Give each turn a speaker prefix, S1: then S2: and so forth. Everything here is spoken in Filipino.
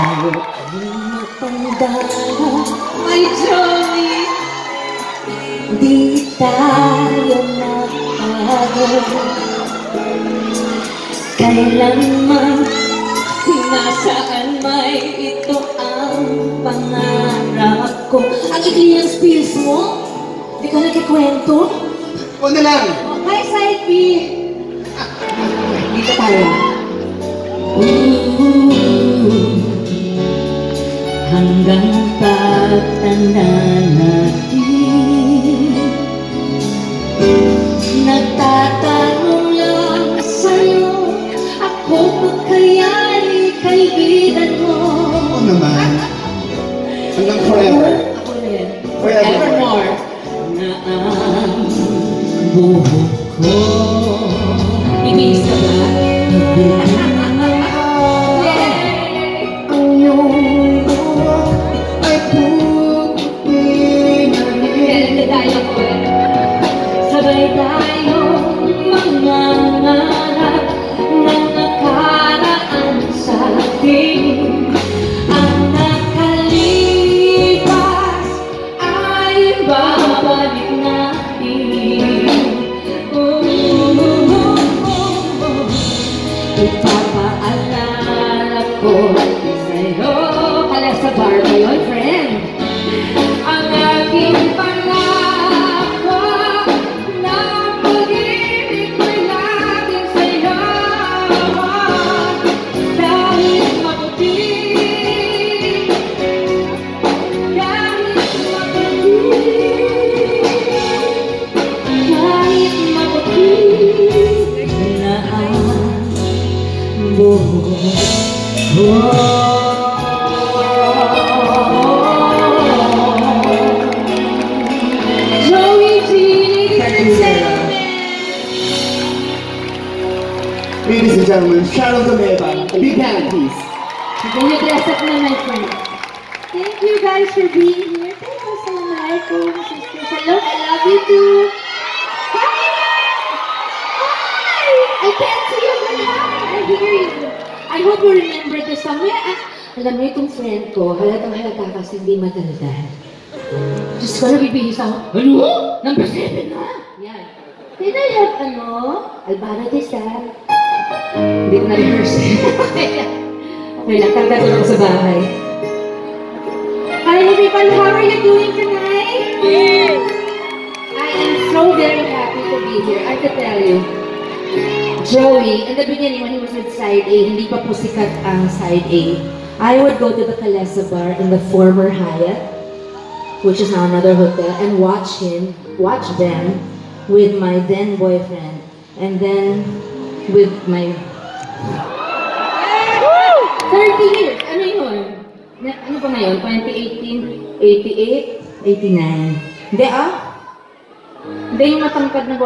S1: tayo ay matanda May Joey Di tayo Kailanman Nasaan may ito ang pangarap ko Ang ikli ng? Di ka nagkikwento?
S2: O na lang.
S1: Hi, Side B! Dito tayo. Hanggang pagtanda natin Nagtatanong lang sa'yo Ako ba kaya'y kaibigan mo?
S2: Oo naman. Hanggang forever.
S1: Ako rin.
S2: Forevermore.
S1: Na ang buhok ko Ibig ka ba?
S2: Ang
S1: Ipapaalala ko sa'yo Kala sa bar ba yun, ladies and gentlemen.
S2: Ladies and gentlemen, Shadow Gameba. Big hand, please.
S1: Can you dress up na my friend? Thank you guys for being here. Thank you so much, sisters. Hello, I love you too. Hi! Hi! I can't see you, but! I hear you. I hope you remember this song. May, ah, alam mo itong friend ko, halatang halata kasi hindi matandaan. Diyos ko, nabibihis ako. Ano? Number seven na? Yan. Did I have ano? Albana Desal. Hindi ko na-rehearse. okay lang, kanta ko lang sa bahay. Hi everyone, how are you doing tonight? Yes! I am so very happy to be here. I to tell you, Joey, in the beginning when he was with Side A, hindi pa po sikat ang Side A. I would go to the Calesa Bar in the former Hyatt, which is now another hotel, and watch him, watch them with my then boyfriend, and then with my 30 years. Ano yun? Na, ano pa ngayon? 2018, 88, 89. Hindi ah. Hindi yung matangkad na